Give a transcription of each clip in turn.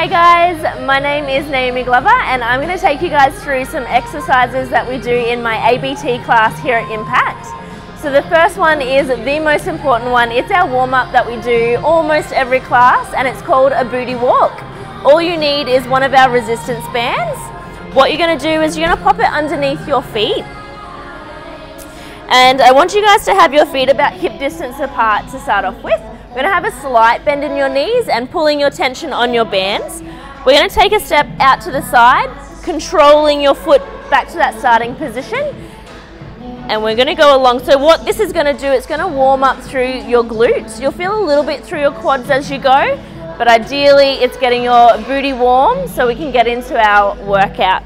Hey guys, my name is Naomi Glover and I'm going to take you guys through some exercises that we do in my ABT class here at Impact. So the first one is the most important one. It's our warm-up that we do almost every class and it's called a booty walk. All you need is one of our resistance bands. What you're going to do is you're going to pop it underneath your feet and I want you guys to have your feet about hip distance apart to start off with. We're going to have a slight bend in your knees and pulling your tension on your bands. We're going to take a step out to the side, controlling your foot back to that starting position. And we're going to go along. So what this is going to do, it's going to warm up through your glutes. You'll feel a little bit through your quads as you go, but ideally it's getting your booty warm so we can get into our workout.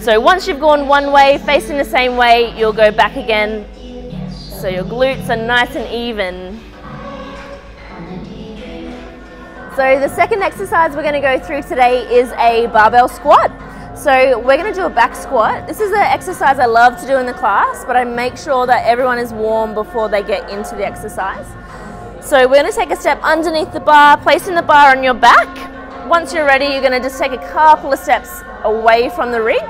So once you've gone one way, facing the same way, you'll go back again. So your glutes are nice and even. So the second exercise we're going to go through today is a barbell squat. So we're going to do a back squat. This is an exercise I love to do in the class, but I make sure that everyone is warm before they get into the exercise. So we're going to take a step underneath the bar, placing the bar on your back. Once you're ready, you're going to just take a couple of steps away from the rig.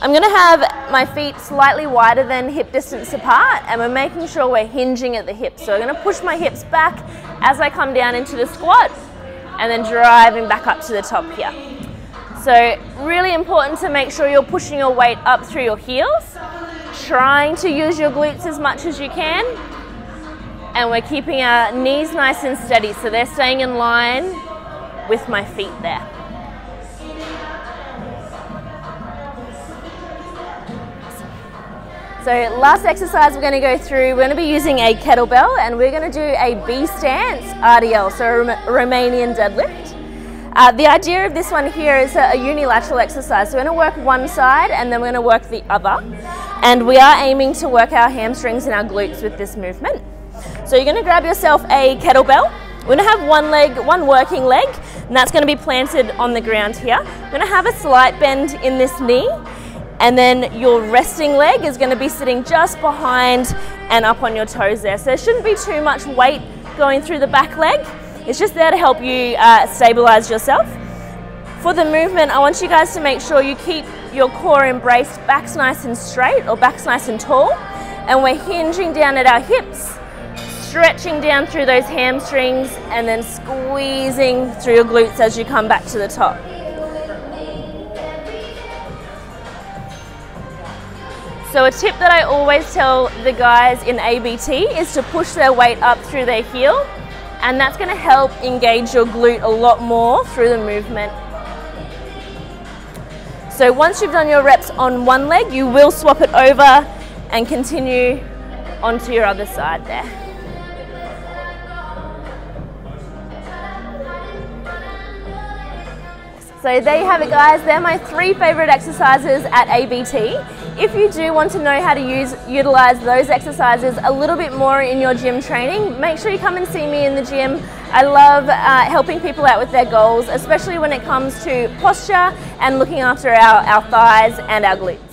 I'm going to have my feet slightly wider than hip distance apart and we're making sure we're hinging at the hips. So I'm going to push my hips back as I come down into the squat and then driving back up to the top here. So really important to make sure you're pushing your weight up through your heels, trying to use your glutes as much as you can, and we're keeping our knees nice and steady so they're staying in line with my feet there. So last exercise we're going to go through, we're going to be using a kettlebell and we're going to do a B stance RDL, so a Romanian deadlift. Uh, the idea of this one here is a, unilateral exercise. So we're going to work one side and then we're going to work the other. And we are aiming to work our hamstrings and our glutes with this movement. So you're going to grab yourself a kettlebell. We're going to have one leg, one working leg, and that's going to be planted on the ground here. We're going to have a slight bend in this knee and then your resting leg is going to be sitting just behind and up on your toes there. So there shouldn't be too much weight going through the back leg. It's just there to help you uh, stabilize yourself. For the movement, I want you guys to make sure you keep your core embraced, backs nice and straight or backs nice and tall. And we're hinging down at our hips, stretching down through those hamstrings and then squeezing through your glutes as you come back to the top. So a tip that I always tell the guys in ABT is to push their weight up through their heel and that's going to help engage your glute a lot more through the movement. So once you've done your reps on one leg, you will swap it over and continue onto your other side there. So there you have it guys, they're my three favourite exercises at ABT. If you do want to know how to use utilize those exercises a little bit more in your gym training, make sure you come and see me in the gym. I love uh, helping people out with their goals, especially when it comes to posture and looking after our, our thighs and our glutes.